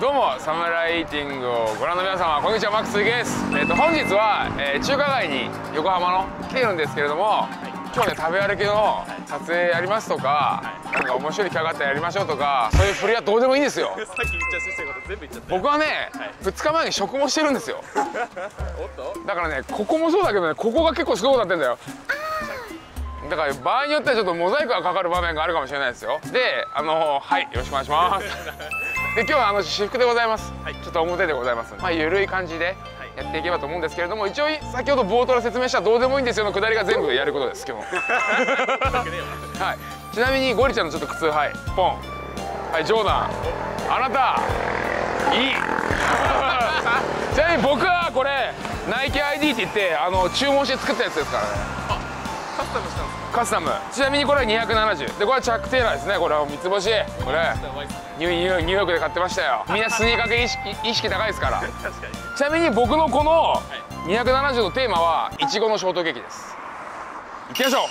どうもサムライイーティングをご覧の皆様こんにちはマックスです、えー、と本日は、えー中華街に横浜の来てるんですけれども、今日ね食べ歩きの撮影やりますとか、なんか面白い企画があったらやりましょうとかそういう振りはどうでもいいんですよ。さっき言っちゃいしたこと全部言っちゃった僕はね、2日前に食もしてるんですよ。だからねここもそうだけどねここが結構すごくなってんだよ。だから場合によってはちょっとモザイクがかかる場面があるかもしれないですよ。であのはいよろしくお願いします で今日はあの私服でございます、はい。ちょっと表でございますまあ緩い感じでやっていけばと思うんですけれども一応先ほど冒頭で説明したどうでもいいんですよのくだりが全部やることです今日 はい。ちなみにゴリちゃんのちょっと靴はい。ポン。はいジョーダン。あなた。いい。ちなみに僕はこれナイキ ID って言ってあの注文して作ったやつですからね。カスタムしカスタム。ちなみにこれは270でこれはチャック・テイラーですね。これは三つ星。これニューヨークで買ってましたよ。みんなスニーカー系意識意識高いですから。確かに。ちなみに僕のこの270のテーマはいちごのショートケーキです。行きましょう。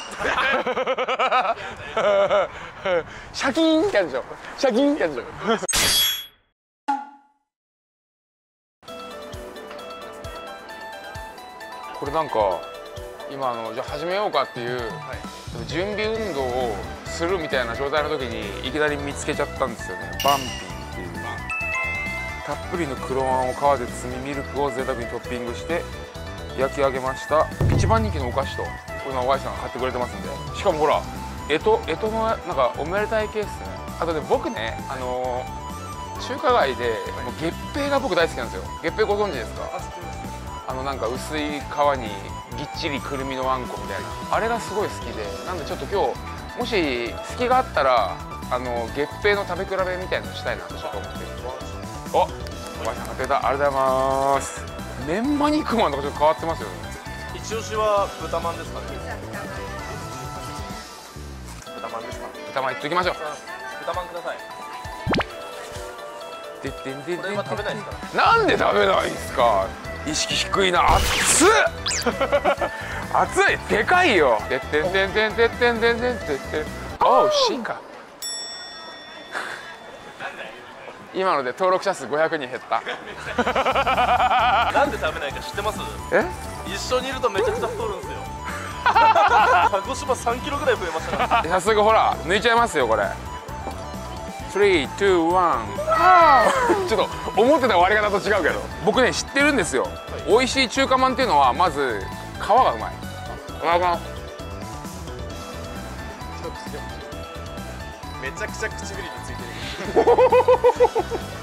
シャキーンってやるでしょ。シャキーンってやるでしょ。これなんか今あのじゃあ始めようかっていう準備運動をするみたいな状態の時にいきなり見つけちゃったんですよね。バンピーっていうたっぷりの黒あんを皮で包みミルクを贅沢にトッピングして焼き上げました。一番人気のお菓子とこれの Y さんが買ってくれてますんで。しかもほらえとえとのなんかおめでたい系っすね。あとね僕ねあのー中華街でもう月餅が僕大好きなんですよ。月餅ご存知ですか？あのなんか薄い皮にぎっちりくるみのあんこみたいな。あれがすごい好きでなんでちょっと今日もし隙があったらあの月餅の食べ比べみたいなのしたいなとちょっと思って。おおばあさん買ってた。ありがとうございます。メンマ肉まんとかちょっと変わってますよね。一押しは豚まんですかね。豚まんですか。豚まんいっときましょう。豚まんください。ででんでんこれは食べないですから。なんで食べないんですか？意識低いな。熱っ！熱い！でかいよ！てってんてんてんてんてんてんてんてんて。んおう！進化。今ので登録者数500人減った。なんで食べないか知ってます？え？一緒にいるとめちゃくちゃ太るんですよ。鹿児島3キロぐらい増えましたから。早速ほら抜いちゃいますよこれ。321ちょっと思ってた割り方と違うけど。僕ね知ってるんですよ。美味しい中華まんっていうのはまず皮がうまい。あかんめちゃくちゃ唇についてる。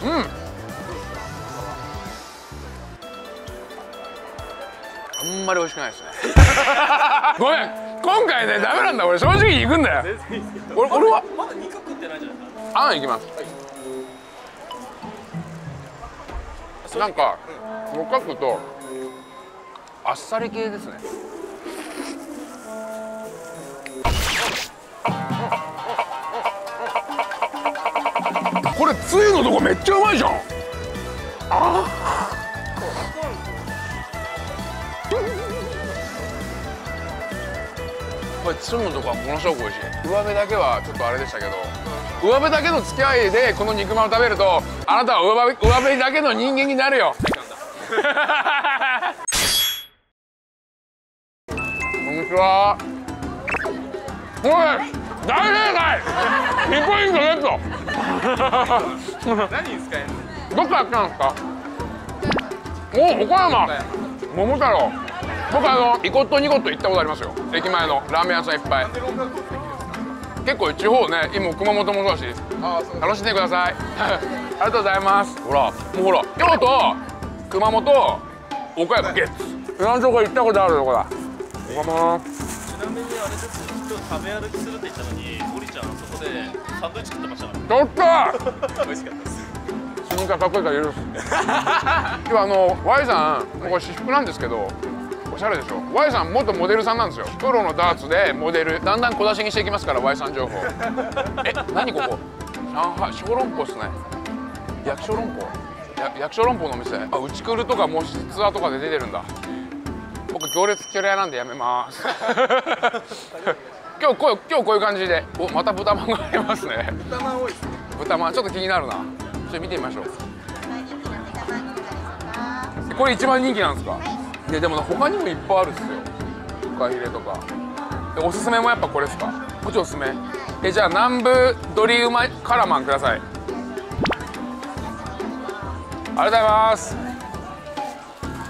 うん。あんまり美味しくないですね。ごめん。今回ねダメなんだ。俺正直に行くんだよ。俺俺はまだ肉食ってないじゃないですか。あんいきますなんかもかくとあっさり系ですね。これつゆのとこめっちゃうまいじゃん。これつゆのとこはものすごく美味しい。上辺だけはちょっとあれでしたけど上辺だけの付き合いでこの肉まんを食べるとあなたは上辺上辺だけの人間になるよ。こんにちはおい大正解。2ポイントゲット。何に使えどっから来たんですか？お岡山。桃太郎。僕あのイコットニコット行ったことありますよ。駅前の。ラーメン屋さんいっぱい。結構地方ね今熊本もそうだし。楽しんでください。ありがとうございます。ほらもうほら京都熊本岡山ゲッツ。今のとこ行ったことあるとこだ。岡山ちなみにあれですよ今日食べ歩きするって言ったのにゴリちゃんそこでサンドイッチ食ってましたかちょっと！ら美味しかったです。スニーカーかっこいいから許す。今日あの Y さんこれ私服なんですけどおしゃれでしょ？Y さん元モデルさんなんですよ。プロのダーツでモデルだんだん小出しにしていきますから Y さん情報。え何ここ？上海小籠包っすね焼き小籠包？や焼き小籠包のお店。あうちくるとかもしツアーとかで出てるんだ。僕行列嫌いなんでやめます。今日こう今日こういう感じで。おまた豚まんがありますね。豚まん多いですね。豚まん。ちょっと気になるな。ちょっと見てみましょう。これ一番人気なんですか？い。やでも他にもいっぱいあるっすよ。フカヒレとか。でおすすめもやっぱこれですか？もちろんおすすめ。えじゃあ南部鶏うまいカラマンくださいありがとうございます。ありがと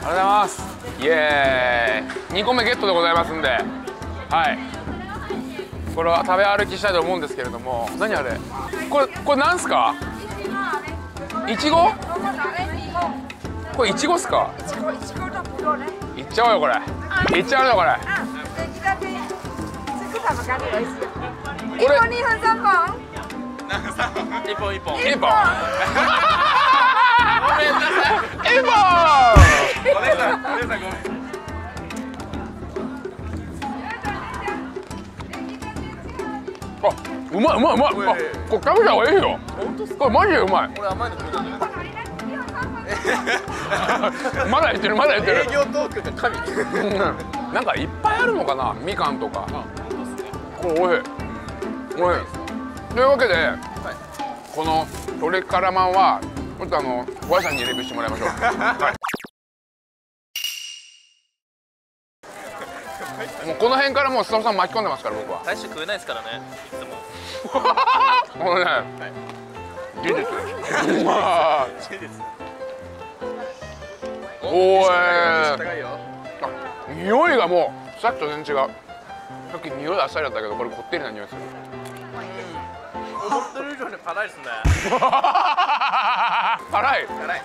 うございます。イエーイ。2個目ゲットでございますんで。はい。これは食べ歩きしたいと思うんですけれども。何あれ？これこれなんすか？いちごこれいちごっすか？いっちゃおうよこれ。いっちゃうよこれ。これ2分3本。一本一本。一本 ごめんなさい。一本お姉さん。お姉さん。ごめん。あうまいうまいうまいあこれ食べた方がいいよこれマジでうまい俺甘いの食べたん。だまだ言ってるまだ言ってる営業トークが神うん。なん。かいっぱいあるのかなみかん。とかこれおいしいおいしいというわけで、この鶏からまん。はちょっとあの和さんにレビューしてもらいましょう、はい、もうこの辺からもうスタッフさん巻き込んでますから僕は。大して食えないですからねいつも。このね、技術ですまあおーい。高いよあ匂いがもうさっきと全然違う。さっき匂いあっさりだったけどこれこってりな匂いする思ってる以上に辛いですね。辛い。辛い。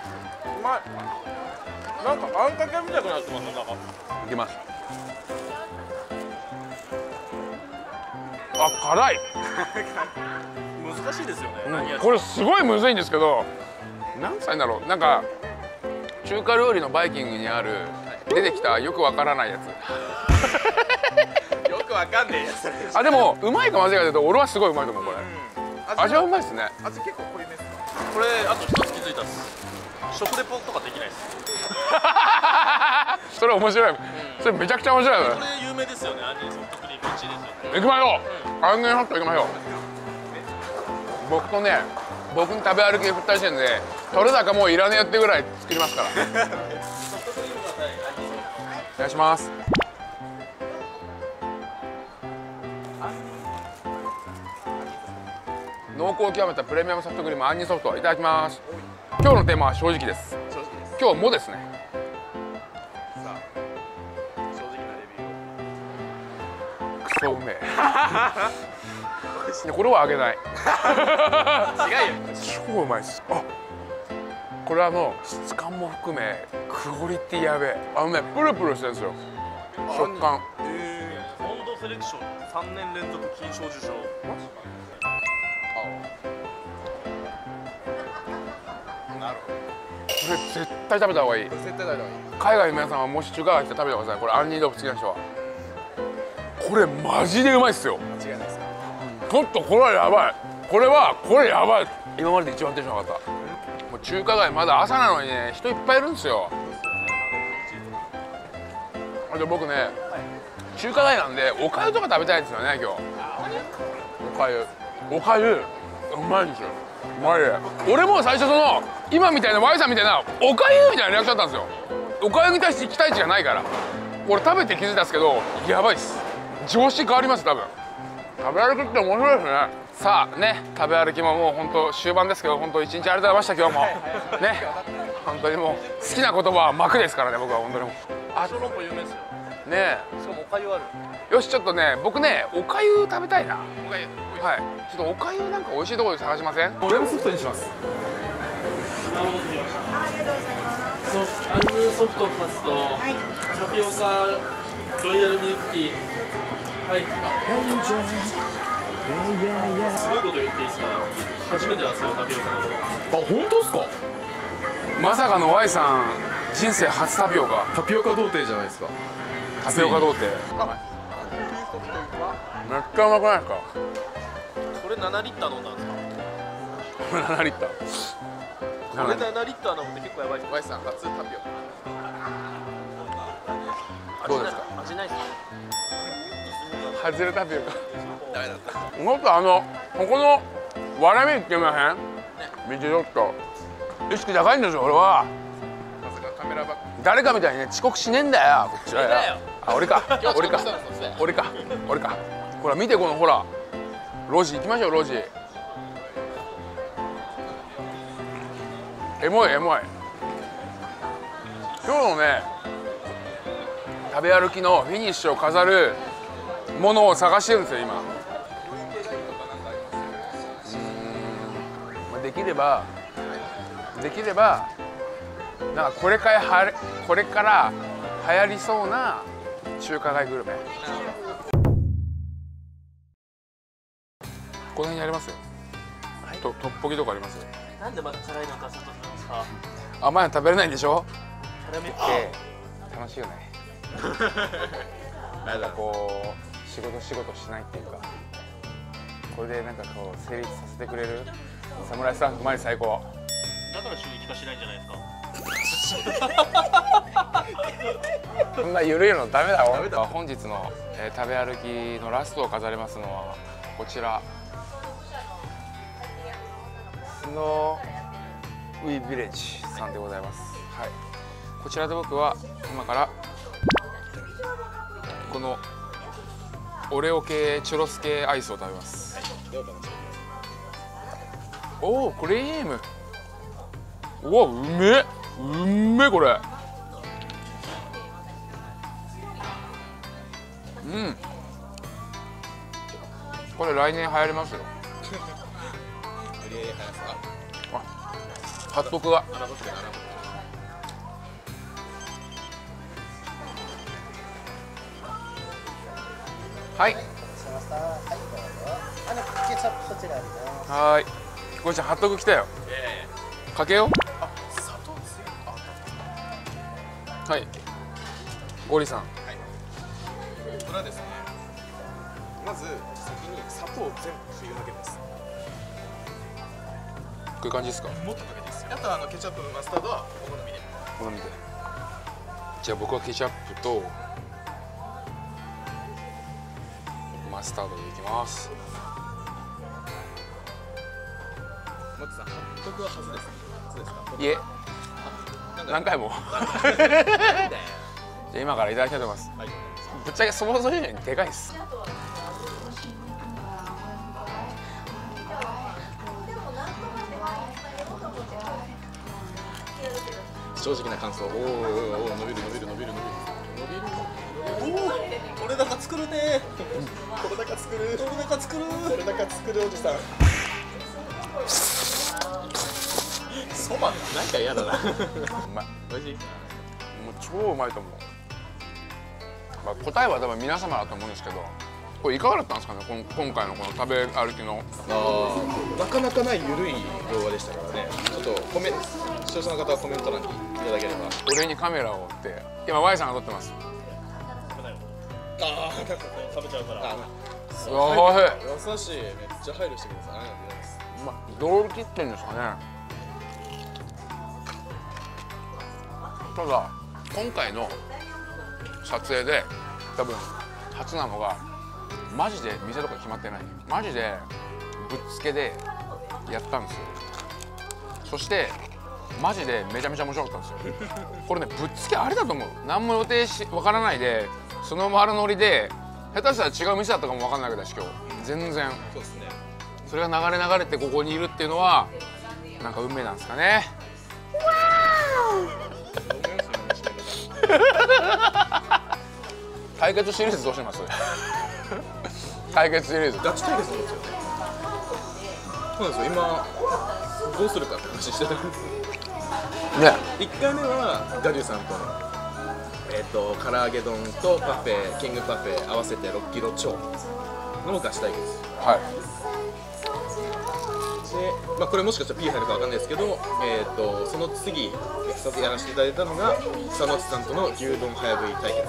うまい。なんかあんかけみたいくなってますなんかいきます。あ辛い、難しいですよね、うん。これすごいむずいんですけど何歳だろう。なんか中華料理のバイキングにある出てきたよくわからないやつ。よくわかんねえやつ。あでもうまいかまずいかで言うと俺はすごいうまいと思うこれ味はうまいですね。味結構濃いめですか？これあと一つ気づいたっす。食レポとかできないです。それ面白い。それめちゃくちゃ面白いこれ有名ですよね。アニソフトクリーム1位ですよね。行きましょう。アンゲンホット行きましょう。僕とね僕に食べ歩きで振った時点で取れ高もういらねえよってぐらい作りますから。お願いします濃厚を極めたプレミアムソフトクリームアンニソフトいただきます。今日のテーマは正直です。ソ正直です。今日もですね。さあ正直なレビューを。クソうめえ。これはあげない。違うよ。超うまいです。あこれあの質感も含めクオリティやべえ。あのねプルプルしてるんですよ。食感。えー、モンドセレクション3年連続金賞受賞なるほこれ絶対食べた方がいい。ど絶対だよ海外の皆さんはもし中華街来て食べてください。これ杏仁豆腐好きな人は。これマジでうまいっすよ。間違いないですか？ちょっとこれはやばい。これはこれやばい。今までで一番テンション上がった。もう中華街まだ朝なのにね人いっぱいいるんですよ。で僕ね、中華街なんでおかゆとか食べたいんですよね今日。おかゆおかゆう。まいんですよ。うまいね俺も最初その今みたいな Y さんみたいなおかゆみたいなリアクションだったんですよ。おかゆに対して期待値がないから。俺食べて気づいたんですけどやばいっす。常識変わります多分。食べ歩きって面白いですね。さあね食べ歩きももう本当終盤ですけど本当一日ありがとうございました今日も。ね。本当にもう好きな言葉は幕ですからね僕は本当にもう。あ小籠包有名ですよ。ねしかもおかゆある。えよしちょっとね僕ねおかゆ食べたいな。おかゆはい。ちょっとおかゆなんか美味しいところで探しません？俺もソフトにします。そうアンズソフト。2つと、タピオカロイヤルミルクティー。はい。すごいこと言っていいですか？初めてなんですよタピオカのあ本当ですか？まさかの Y さん人生初タピオカ。タピオカ童貞じゃないですか。タピオカ童貞。めっちゃうまくないですか？これ7リッター飲んだんですか？これ7リッター。これ7リッター飲むって結構やばい。です Y さん初タピオカどうですか？味ないっすね。外れタピオカダメだった。もっとあのここのわらびいってみません？見てちょっと。意識高いんですよ俺は。誰かみたいにね遅刻しねえんだよこっちは。だよ。あ俺か。俺か俺か。俺か。ほら見てこのほら路地行きましょう路地エモいエモい。今日のね食べ歩きのフィニッシュを飾るものを探してるんですよ今。うん。できればできればなんかこれかられこれから流行りそうな中華街グルメ。この辺にありますよ、とトッポギとかありますよ。なんでまだ辛いのか佐藤さんさ甘いの食べれないんでしょ？キャラメルで楽しいよね。なんかこう仕事仕事しないっていうか。これでなんかこう成立させてくれる？侍さんうまい最高。だから収益化しないんじゃないですか？そんな緩いのダメだよ。本日の、えー食べ歩きのラストを飾りますのはこちらスノーウィビレッジさんでございます、はい、こちらで僕は今からこのオレオ系チュロス系アイスを食べます。おおクリーム。うわうめえ。うめえこれ。うん。これ来年流行りますよ。無理やり話すあ貼っとくわ穴ぼって穴ぼってはい。はい、どうぞ。あのケチャップそちらあります。はーい。これちゃん貼っとく来たよ。えかけよはい。ゴリさん。これはですね。まず先に砂糖を全部振るだけですこういう感じですか？もっとかけていいです。あとはあのケチャップマスタードはお好みで。好みでじゃあ僕はケチャップとマスタードでいきます。もっとさ八徳ははずでですか？いえ。何回も。じゃあ今からいただきたいと思いますはいぶっちゃけ想像以上にでかいです正直な感想。おーおーおー伸びる伸びる伸びる伸びる。伸びるおおこれだか作るね。これだか作る。これだか作る。これだか作るおじさん。そばなんか嫌だな。うまい。美味しい。もう超うまいと思う、まあ、答えは多分皆様だと思うんですけどこれいかがだったんですかね？この今回のこの食べ歩きの。なかなかない緩い動画でしたからね。ちょっとコメ視聴者の方はコメント欄にいただければ。俺にカメラを追って。今 Y さんが撮ってます。あ食べちゃうから。あうわおい。優しい。めっちゃ配慮してくださいありがとうございますまどう切ってんですかね。ただ今回の撮影で多分初なのがマジで店とか決まってない。マジでぶっつけでやったんですよ。そしてマジでめちゃめちゃ面白かったんですよ。これねぶっつけあれだと思う。何も予定しわからないでその丸乗りで下手したら違う店だったかもわかんないけど今日。全然。そうですね。それが流れ流れてここにいるっていうのはなんか運命なんですかね。対決シリーズどうします？対決シリーズ。ガチ対決なんですよね。そうなんですよ。今どうするかって話してたんです。ね。1回目はガリュウさんとのえっ、と唐揚げ丼とパフェキングパフェ合わせて6キロ超のガチ対決はい。で、まあ、これもしかしたら P 入るかわかんないですけど、えー、とその次やらせていただいたのが草野さんとの牛丼早食い対決、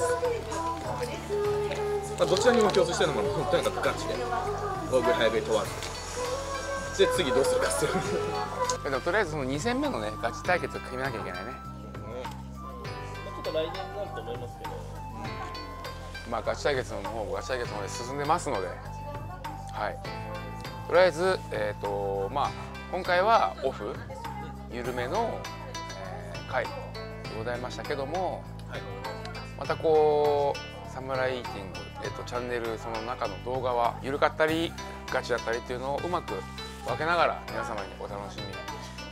まあ、どちらにも共通してるのもとにかくガチで大食い早食い問わず。で次どうするかっていう。でもとりあえずその2戦目のねガチ対決を決めなきゃいけないね。ちょっと来年になると思いますけど。まあガチ対決の方もガチ対決の方で進んでますので。はい。とりあえずえっ、とまあ今回はオフ緩めの、えー回でございましたけども、はい。またこうサムライティング、えっと、チャンネルその中の動画は緩かったりガチだったりっていうのをうまく分けながら皆様にお楽しみに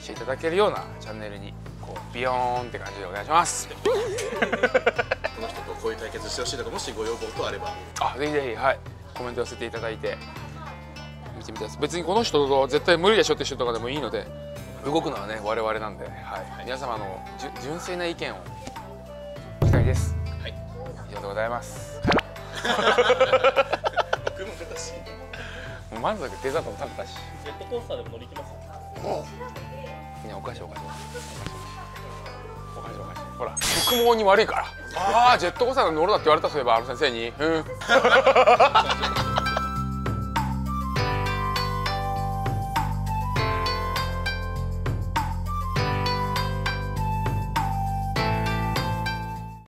していただけるようなチャンネルにこうビヨーンって感じでお願いします。この人とこういう対決してほしいとかもしご要望とあればあぜひぜひはい。コメント寄せていただいて見てみたいです。別にこの人と絶対無理でしょって人とかでもいいので動くのはね我々なんで、はい。皆様の純粋な意見を聞きたいです。ございます。僕も出たしもう満足デザートも食べたしジェットコースターでも乗り行きます？いやお菓子お菓子お菓子お菓子ほら宿毛に悪いから。ああジェットコースターの乗るなって言われたそういえばあの先生に。うん